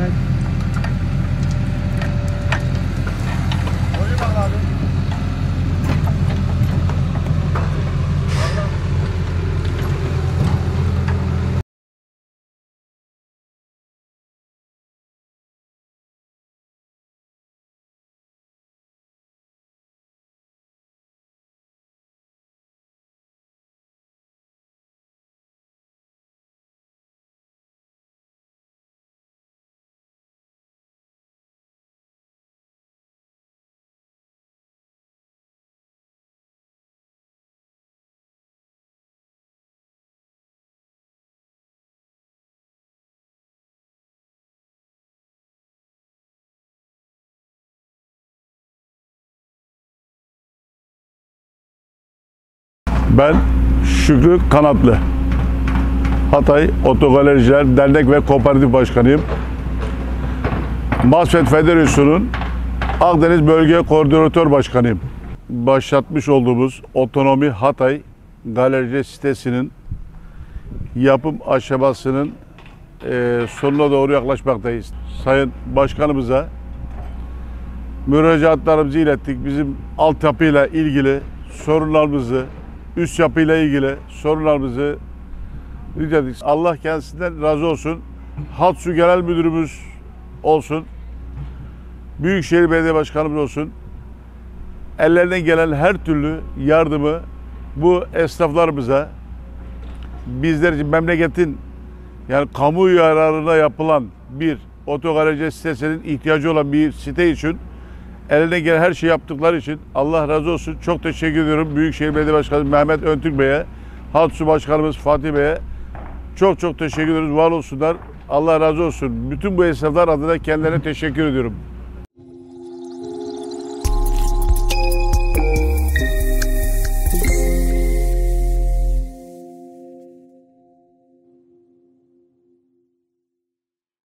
good. Ben Şükrü Kanatlı. Hatay Otogalericiler Dernek ve Kooperatif Başkanıyım. Masfet Federasyonu'nun Akdeniz Bölge Koordinatör Başkanıyım. Başlatmış olduğumuz Otonomi Hatay Galerici sitesinin yapım aşamasının eee, sonuna doğru yaklaşmaktayız. Sayın Başkanımıza müracaatlarımızı ilettik. Bizim altyapıyla ilgili sorunlarımızı, üst yapıyla ilgili sorunlarımızı rica ettik. Allah kendisinden razı olsun. Hatsu Genel Müdürümüz olsun. Büyükşehir Belediye Başkanımız olsun. Ellerinden gelen her türlü yardımı bu esnaflarımıza bizler için memleketin yani kamu yararına yapılan bir otogarajı sitesinin ihtiyacı olan bir site için eline gelen her şeyi yaptıkları için Allah razı olsun. Çok teşekkür ediyorum Büyükşehir Belediye Başkanı Mehmet Öntürk Bey'e, Hatsu Başkanımız Fatih Bey'e çok çok teşekkür ediyoruz. Var olsunlar. Allah razı olsun. Bütün bu esnaflar adına kendilerine teşekkür ediyorum.